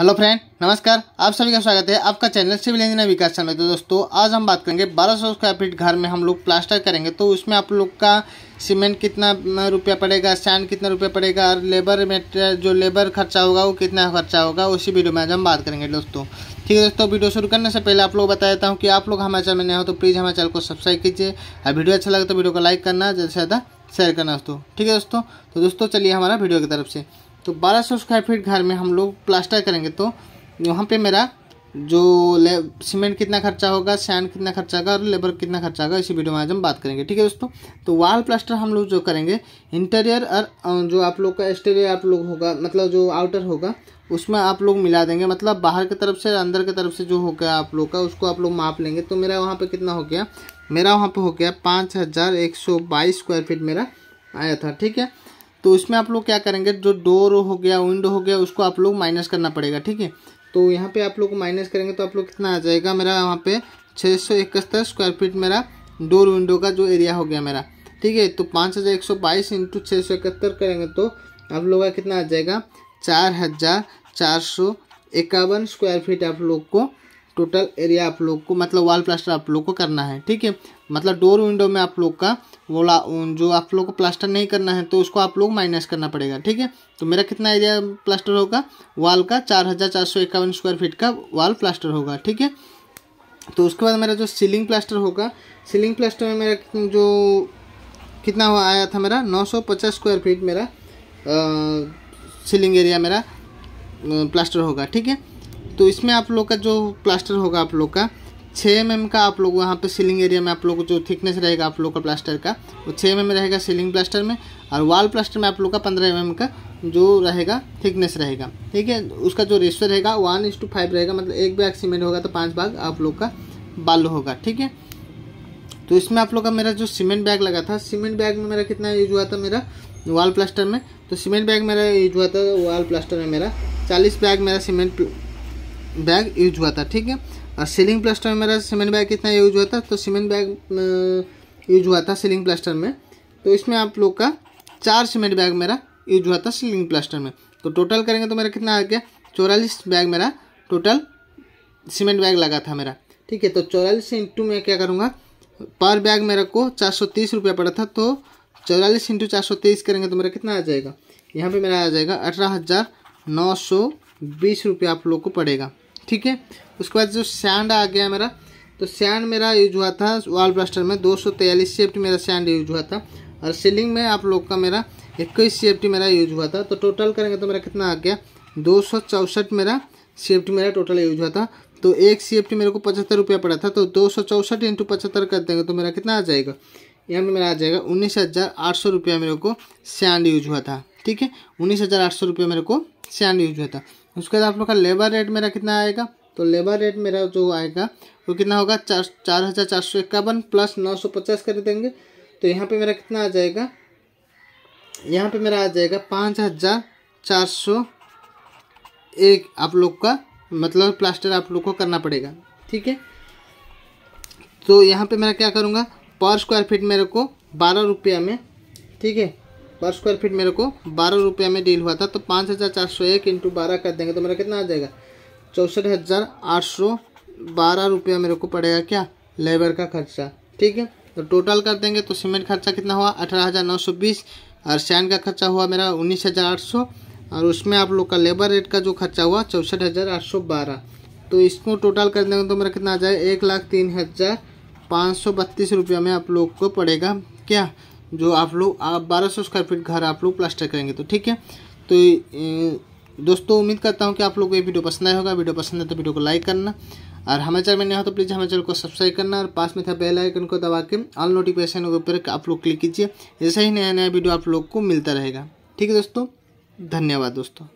Hello friend, नमस्कार। आप सभी का स्वागत है आपका channel civil engineer Vikas channel तो दोस्तों, आज हम बात करेंगे 1200 स्क्वायर फीट घर में हम लोग प्लास्टर करेंगे। तो उसमें आप लोग का सीमेंट कितना रुपया पड़ेगा सैंड कितना रुपया पड़ेगा, और लेबर मेटेरियल जो लेबर खर्चा होगा, वो कितना खर्चा होगा, उसी वीडियो में आज हम बात करेंगे दोस्तों। ठीक है दोस्तों, वीडियो शुरू करने से पहले आप लोग बता देता हूँ कि आप लोग हमारे चैनल में हो तो प्लीज़ हमारे चैनल को सब्सक्राइब कीजिए। और वीडियो अच्छा लगे तो वीडियो को लाइक करना ज़्यादा से ज़्यादा शेयर करना दोस्तों। ठीक है दोस्तों तो दोस्तों चलिए हमारा वीडियो की तरफ़ से। तो 1200 स्क्वायर फीट घर में हम लोग प्लास्टर करेंगे तो वहाँ पे मेरा जो सीमेंट कितना खर्चा होगा सैंड कितना खर्चा होगा और लेबर कितना खर्चा होगा, इसी वीडियो में आज हम बात करेंगे। ठीक है दोस्तों? तो वाल प्लास्टर हम लोग जो करेंगे इंटीरियर और जो आप लोग का एक्सटीरियर आप लोग होगा मतलब जो आउटर होगा, उसमें आप लोग मिला देंगे। मतलब बाहर की तरफ़ से अंदर की तरफ़ से जो हो गया आप लोग का, उसको आप लोग माप लेंगे। तो मेरा वहाँ पर कितना हो गया? मेरा वहाँ पर हो गया पाँच हज़ार एक सौ बाईस स्क्वायर फीट मेरा आया था। ठीक है? तो इसमें आप लोग क्या करेंगे, जो डोर हो गया विंडो हो गया, उसको आप लोग माइनस करना पड़ेगा, ठीक है? तो यहाँ पे आप लोग माइनस करेंगे तो आप लोग कितना आ जाएगा मेरा वहाँ पे छः सौ इकहत्तर स्क्वायर फीट मेरा डोर विंडो का जो एरिया हो गया मेरा, ठीक है? तो पाँच हज़ार एक सौ बाईस इंटू छः सौ इकहत्तर करेंगे तो आप लोग का कितना आ जाएगा, चार हज़ार चार सौ इक्यावन स्क्वायर फीट आप लोग को टोटल एरिया आप लोग को मतलब वॉल प्लास्टर आप लोग को करना है, ठीक है? मतलब डोर विंडो में आप लोग का वो जो आप लोग को प्लास्टर नहीं करना है तो उसको आप लोग माइनस करना पड़ेगा, ठीक है? तो मेरा कितना एरिया प्लास्टर होगा? वॉल का चार हज़ार चार सौ इक्यावन स्क्वायर फीट का वॉल प्लास्टर होगा, ठीक है? तो उसके बाद मेरा जो सीलिंग प्लास्टर होगा सीलिंग प्लास्टर में मेरा जो कितना हुआ, आया था मेरा नौ सौ पचास स्क्वायर फीट मेरा सीलिंग एरिया मेरा प्लास्टर होगा, ठीक है? तो इसमें आप लोग का जो प्लास्टर होगा आप लोग का छः एम mm का आप लोग वहाँ पे सीलिंग एरिया में आप लोग को जो थिकनेस रहेगा आप लोग का प्लास्टर का, वो छः एम mm रहेगा सीलिंग प्लास्टर में और वॉल प्लास्टर में आप लोग का पंद्रह एम mm का जो रहेगा थिकनेस रहेगा। ठीक है? उसका जो रेशो रहेगा वन इस टू फाइव रहेगा मतलब एक बैग सीमेंट होगा तो पाँच भाग आप लोग का बालू होगा। ठीक है? तो इसमें आप लोग का मेरा जो सीमेंट बैग लगा था सीमेंट बैग में मेरा कितना यूज़ हुआ था मेरा? वॉल प्लास्टर में। तो सीमेंट बैग मेरा यूज़ हुआ था वॉल प्लास्टर में मेरा। चालीस बैग मेरा सीमेंट बैग यूज़ हुआ था, ठीक है? और सीलिंग प्लास्टर में मेरा सीमेंट बैग कितना यूज़ हुआ था तो सीमेंट बैग यूज़ हुआ था सीलिंग प्लास्टर में। तो इसमें आप लोग का चार सीमेंट बैग मेरा यूज़ हुआ था सीलिंग प्लास्टर में। तो टोटल करेंगे तो मेरा कितना आ गया? चौरालीस बैग मेरा, टोटल सीमेंट बैग लगा था मेरा, ठीक है? तो चौरालीस इंटू में क्या करूँगा? पर बैग मेरे को चार सौ तीस रुपया पड़ा था तो चौरालीस इंटू चार सौ तेईस करेंगे तो मेरा कितना आ जाएगा? यहाँ पे मेरा आ जाएगा अठारह हज़ार नौ सौ बीस रुपया आप लोग को पड़ेगा। ठीक है? उसके बाद जो सैंड आ गया मेरा तो सैंड मेरा यूज़ हुआ था वॉल ब्लास्टर में दो सौ तेयालीस सी मेरा सैंड यूज़ हुआ था। और सीलिंग में आप लोग का मेरा इक्कीस सी मेरा यूज़ हुआ था। तो टोटल करेंगे तो मेरा कितना आ गया? दो सौ चौंसठ मेरा सी मेरा टोटल यूज़ हुआ था। तो एक सी मेरे को पचहत्तर रुपया पड़ा था। तो दो सौ चौंसठ इंटू पचहत्तर कर देंगे तो मेरा कितना आ जाएगा? यहाँ पे मेरा आ जाएगा उन्नीस हज़ार आठ सौ रुपया मेरे को सैंड यूज़ हुआ था। ठीक है? उन्नीस हज़ार आठ सौ रुपया मेरे को सैंड यूज़ हुआ था। उसके बाद आप लोग का लेबर रेट मेरा कितना आएगा? तो लेबर रेट मेरा जो आएगा, वो कितना होगा? चार चार हज़ार चार सौ इक्यावन प्लस नौ सौ पचास कर देंगे। तो यहाँ पे मेरा कितना आ जाएगा? यहाँ पे मेरा आ जाएगा पाँच हज़ार चार सौ एक आप लोग का मतलब प्लास्टर आप लोग को करना पड़ेगा। ठीक है? तो यहाँ पे मैं क्या करूँगा? पर स्क्वायर फीट मेरे को बारह रुपया में, ठीक है? पर स्क्वायर फीट मेरे को बारह रुपया में डील हुआ था तो पाँच हज़ार चार सौ एक इंटू बारह कर देंगे तो मेरा कितना आ जाएगा? चौंसठ हज़ार आठ सौ बारह रुपया मेरे को पड़ेगा क्या? लेबर का खर्चा, ठीक है? तो टोटल कर देंगे तो सीमेंट खर्चा कितना हुआ? अठारह हज़ार नौ सौ बीस और सैन का खर्चा हुआ मेरा उन्नीस हज़ार आठ सौ और उसमें आप लोग का लेबर रेट का जो खर्चा हुआ, चौंसठ हज़ार आठ सौ बारह। तो इसको टोटल कर देंगे तो मेरा कितना आ जाए? एक लाख तीन हज़ार पाँच सौ बत्तीस रुपया में आप लोग को पड़ेगा क्या? जो आप लोग, आप बारह सौ स्क्वायर फीट घर आप लोग प्लास्टर करेंगे तो ठीक है? तो दोस्तों, उम्मीद करता हूँ कि आप लोग को ये वीडियो पसंद आया होगा। वीडियो पसंद है तो वीडियो को लाइक करना। और हमारे चैनल में नहीं हो तो प्लीज़ हमारे चैनल को सब्सक्राइब करना और पास में था बेल आइकन को दबा के ऑल नोटिफिकेशन के ऊपर आप लोग क्लिक कीजिए। ऐसा ही नया नया वीडियो आप लोग को मिलता रहेगा। ठीक है दोस्तों? धन्यवाद दोस्तों।